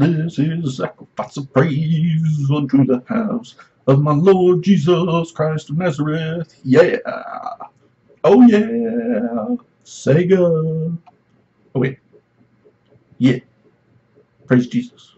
This is a sacrifice of praise unto the house of my Lord Jesus Christ of Nazareth. Yeah. Oh yeah. Sega. Oh wait. Yeah. Praise Jesus.